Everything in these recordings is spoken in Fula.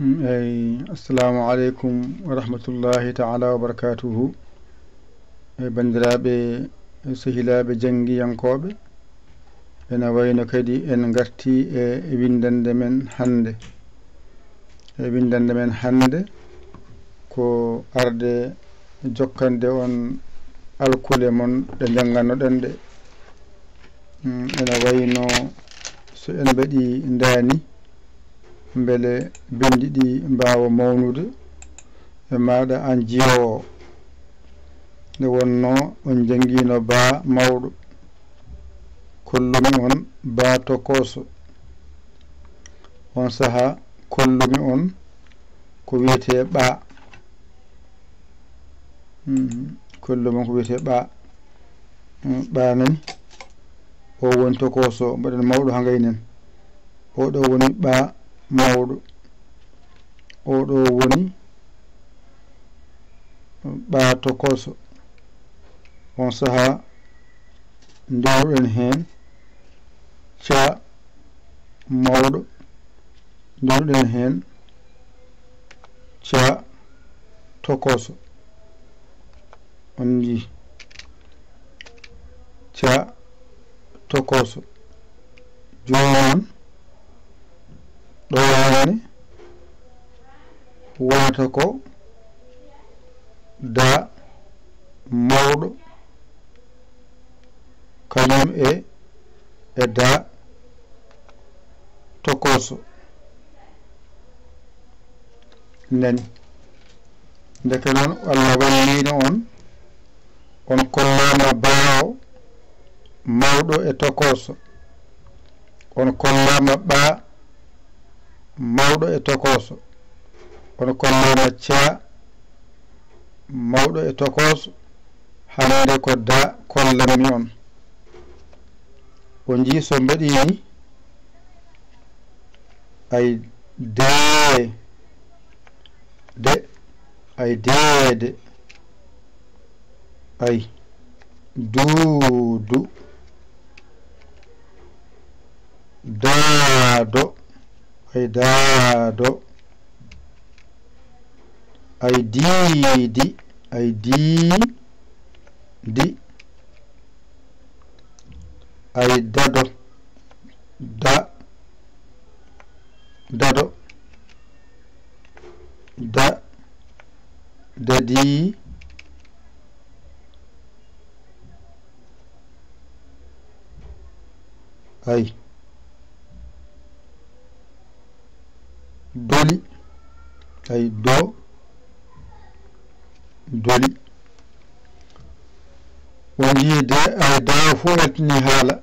Mm, eyi assalamu aleykum wa rahmatullahi taala wa barakatuhu e bandiraɓe sehilaɓe jangguiyankoɓe ene wayno kadi en garti e windande men hande e windande men hande ko arde jokkande on alkule moon ɗe jangganoɗen ɗe. Mm, ene wayno so en mbaɗi ndaani beele bindi ɗi mbawa mawnude e maɗa an jiyowo nde wonno on jangguino ba mawɗo. Kollumi on ba tokoso on saaha kollumi on ko wiyete ɓa mhm. kollumi on ko wiyete ɓa ɓaa mm, nan o woni tokoso mbaɗen mawɗo ha gaynen oɗo woni ɓa mawɗo oɗo woni ɓaato koso. On saha ndewɗen heen ca mawɗo. Ndewɗen heen ca tokoso. On ji ca tokoso. Joni noon ɗo wone wonata ko da mawɗo kañum e e da tokoso. Nani ndeke noon allah wallino on on kollama baawo mawɗo e tokoso. On kollama ɓaa mawɗo e tokoso. Kono kollama ca mawɗo e tokoso hande ko da kollammi on. O jii so mbaɗini ay dee de ay deede ay duudu daado idado di ai aidado da dado da dadi ay ay do. Doli. O jii de ay e, dawa fo weltini haala.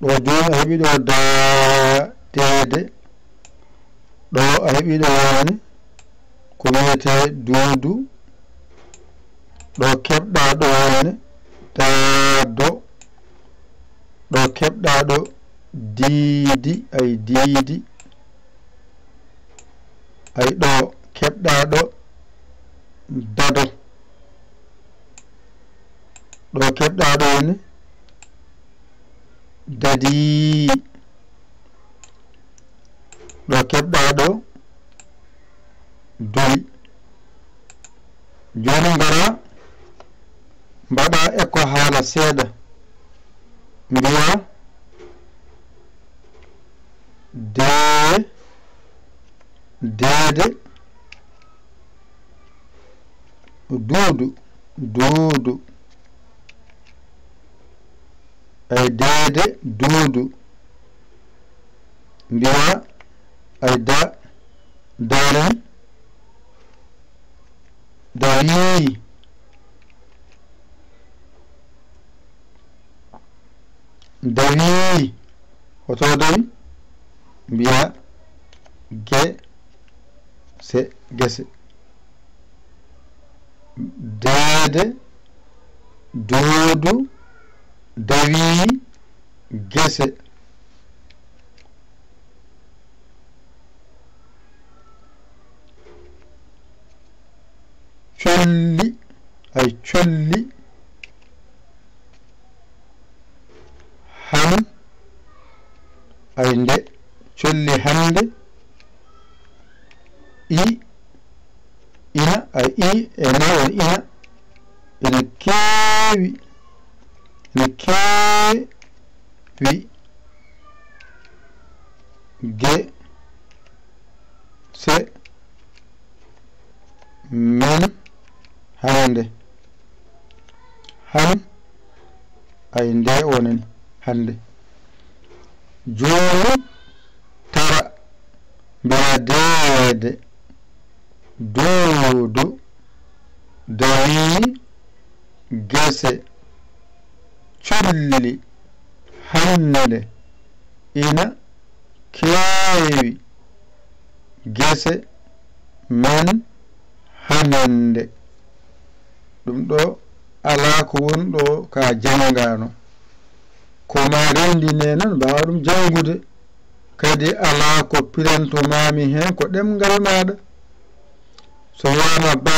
Ɗo joni a heeɓi ɗo daatede ɗo a heeɓi ɗo wone ko wiyete duudu ɗo keɓɗa ɗo wone daado ɗo keɓɗa ɗo diidi ay diidi. Ay ɗo keɓɗaɗo dadal ɗo keɓɗaɗo woni dadi. Ɗo keɓɗaɗo doyi. Joni ngara mbaɗa eko haala seeɗa. Mbiya de deede. Duudu duudu ay deede duudu mbiya ay da dari dari dari hoto dari mbiya ge se gese dede doodu devi gese. Çölli ay çölli. Ham ay nde çölli hande i أي معنى الإنا ركابي ركابي ج س من هاندي هن أيندي ونن. هاندي جورو ترى. بعدين doodu dawi gese colli hannde ina keewi gese man hanande. Ɗum ɗo ala ko woni ɗo ka jangano ko ma renndi noon mbawa ɗum jangude kadi ala ko pirantoma min heen ko ɗemgal maɗa so wona ba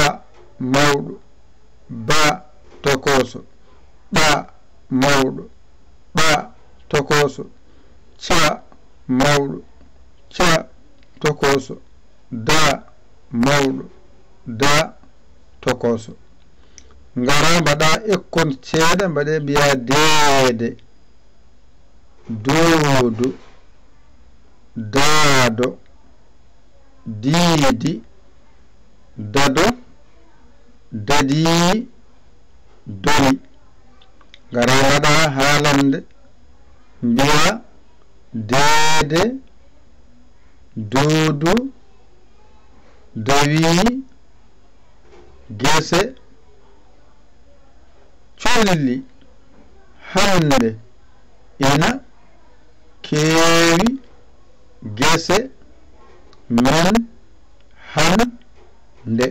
mawɗo ba tokoso ɓa mawɗo ɓa tokoso ca mawɗo ca tokoso da mawɗo da tokoso. Ngara mbaɗa ekkon ceeɗa mbaɗe mbiya deede doodo daado diidi. Dado dadi doli ngara mbaɗa haalande mbiya deede doodu dawi gese. Colli hande ina keewi gese. Men nde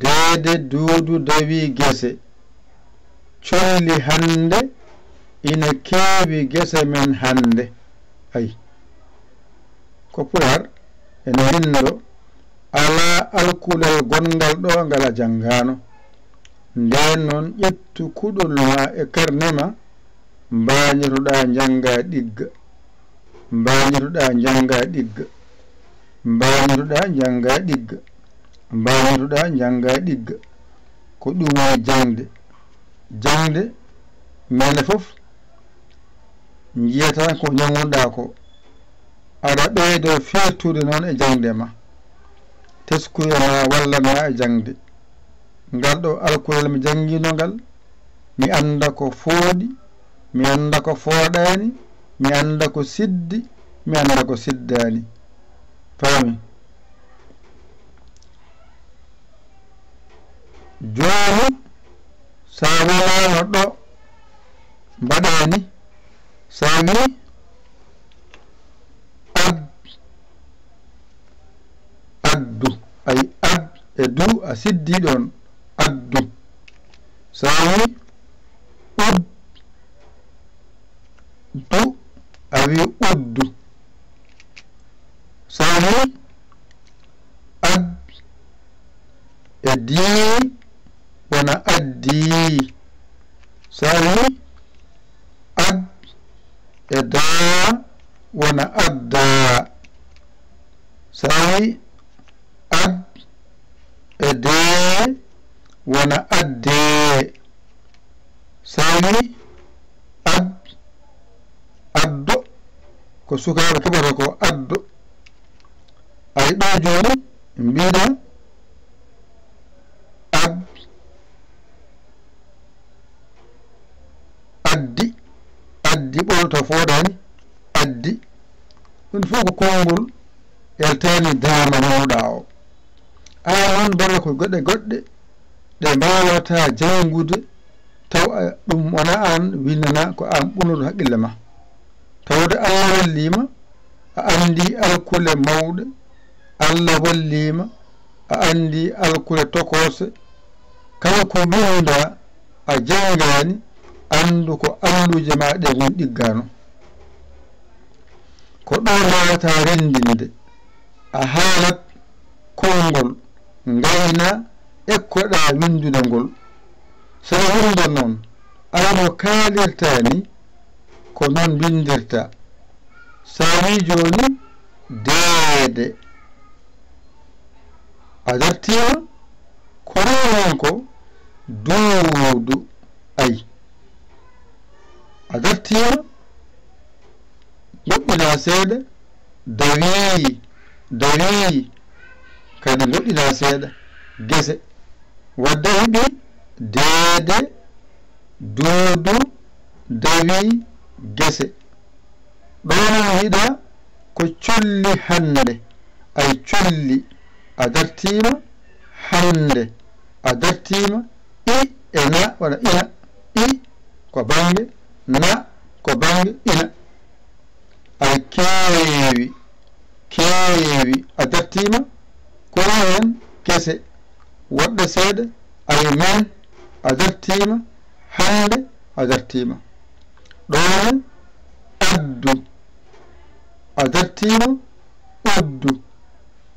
deede duudu dawi gese colli hannde ina keewi gese men hannde. Ayi ko pular ene winndo ɗo. Ala alkulel gongal ɗo ngala janngano nden noon ƴettu kuɗol ma e karne ma mbañitoɗa jannga ɗigga. Mbañitoɗa jannga ɗigga. Mbañitoɗa jannga ɗigga. mbaynoɗa jangga ɗigga ko ɗum woni jangde jangde mene foof jiyata ko ñagonoɗa ko. Aɗa ɓeydo fertude noon e jangde ma. Teskuya ma wallana e jangde ngal ɗo alkurel mi jangino ngal mi anda ko fooɗi mi anda ko fooɗani mi anda ko siddi mi anda ko siddani faami. Joni sa walano ɗo mbaɗani sa wi ad addu ay ad e du a siddi ɗon addu so wi uddu a uddu ko sukaɓe keɓata ko addo ay ɗo joni mbiɗa ad addi addi ɓolto fodani addi. Ɗum fof ko konngol yaltani dama mawɗa o. Aya on bala ko goɗɗe goɗɗe ɗe mbawata jangude taw ɗum wona an winnana ko an ɓurnuɗo haqqille ma. tawde allah wallima a andi alkule mawɗe allah wallima a andi alkule tokose. Kala ko mawda a jangani andu ko alluje ma ɗe gon ɗiggano. Ko ɗo nawata rendinde a haalat kolngol ngayna ekkoɗa windude ngol so wonde noon ala no kaalirta ni ko noon bindirta. So wi joni deede. A dartima ko rewon ko duudu ayi. A dartima goɗɗina seeɗa dawiyi dawiyi kadi goɗɗina seeɗa gese. Wadde heɓi deede duudu dawiyi gese. Ɓeyno yiɗa ko colli hande ay colli a dartima hande a dartima i e na wona ina i ko bange na ko bange ina. Ay keewi keewi a dartima kono hen kese woɗɗo seeɗa ay men a dartima hande a dartima. ɗon addu. A dartima uddu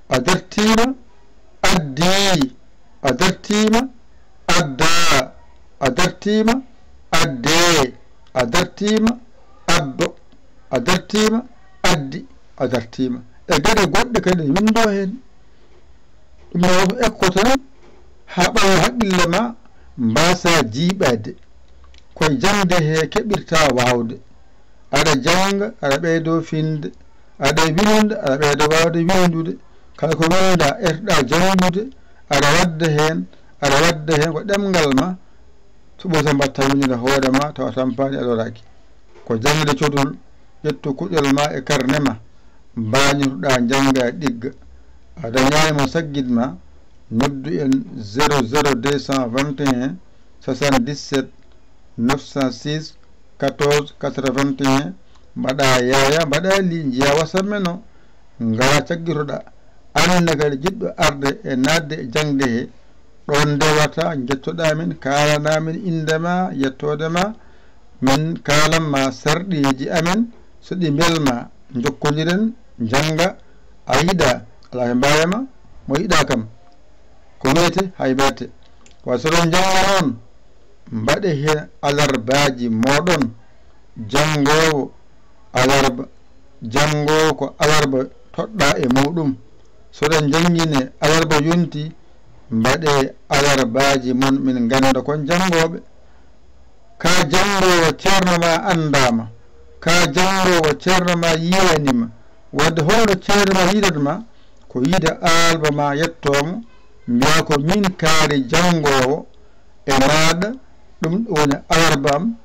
a dartima addi a dartima adda a dartima adde a dartima addo. A dartima addi. A dartima e gaɗe goɗɗe kadi windo hen ɗum no ekkoto tan ha ɓawa haqqille ma mbasa jiiɓade koye jangde he keɓirta wawde aɗa janga aɗa ɓeydo finde aɗa winda aɗa ɓeydo wawde windude kala ko winda erɗa jangude aɗa wadda hen aɗa wadda hen ko ɗemgal ma so mbatta windina hoore ma tawa tampani aɗoraki ko jangde codol ƴettu kuƴol ma e karne ma mbañotoɗa janga e ɗigga. A dañanimo saggid ma noddu en 00221 77 906 14 81 mbaɗa yaya mbaɗa li jiya wasamme no ngara caggitoɗa anne kadi jiɗɗo arde e nadde e jangde he ɗon ndewata gettoɗamin kalanamin indema yettodema. Min kalanma sarɗiji amen so ɗi belma jokkodiren janga. A yiɗa ala he mbawema mo yiɗa kam. Ko wiyete hay ɓerte wa soɗon janga noon mbaɗe hen alarbaji moɗon jangowo alarba jangowo ko alarba toɗɗa e muɗum. Soɗen janngine alarba yonti mbaɗe alarbaji mon min ganda kon jangoɓe ka jangowo ceerno ma andama ka jangowo ceerno ma yiwanima wadde holno ceerno ma yiɗatma ko yiide alba ma yettomo mbiya ko min kaari jangowo e maɗa ɗum woni alarba am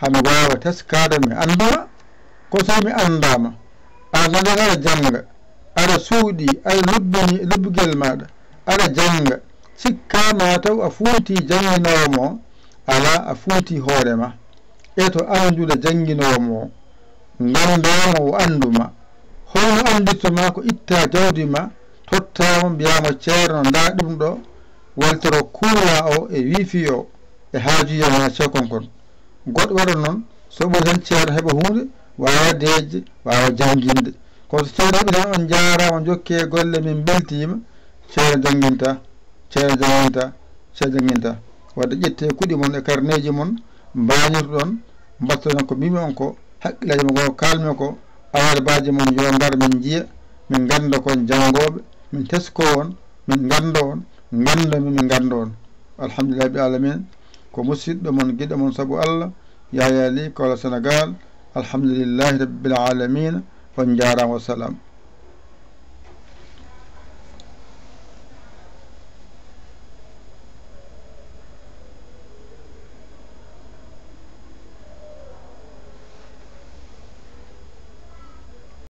hami wawa teskade mi anduma ko so mi andama an aɗan aɗa janga aɗa suuɗi aɗa lubbini lubbugel maɗa aɗa janga sikkama taw a fuuti janginowomo ala a fuuti hoorema e to andude janginowomo o gandamo o anduma holno andirtoma ko itta jawdi ma tottamo mbiyamo ceerno nda ɗum ɗo waltoro kuula o e wifi o. e haajuyama yaha kon goɗɗo waɗa noon so ɓoy tan ceerno heɓa hunde wawa deejde wawa jangguinde kono so ceerno heɓi tan on jarama jokke golle min beltima ceerno jangguinta ceerno jangguinta ceerno jangguinta wadde ƴette kuɗi moon e carneji moon ɗon mbattoɗon ko mbimi on ko haqqillaji mo ko kalmi ko awade baji mon yo ngar min jiiya min ganda kon jangoɓe min tesko on min ganda on gandami min min ganda on. Alhamdulillahi bi alamin ko musidɗo mon guiɗo mon saabu allah yaya li kola sénégal alhamdulillahi rabbil alamina on jarama wassalam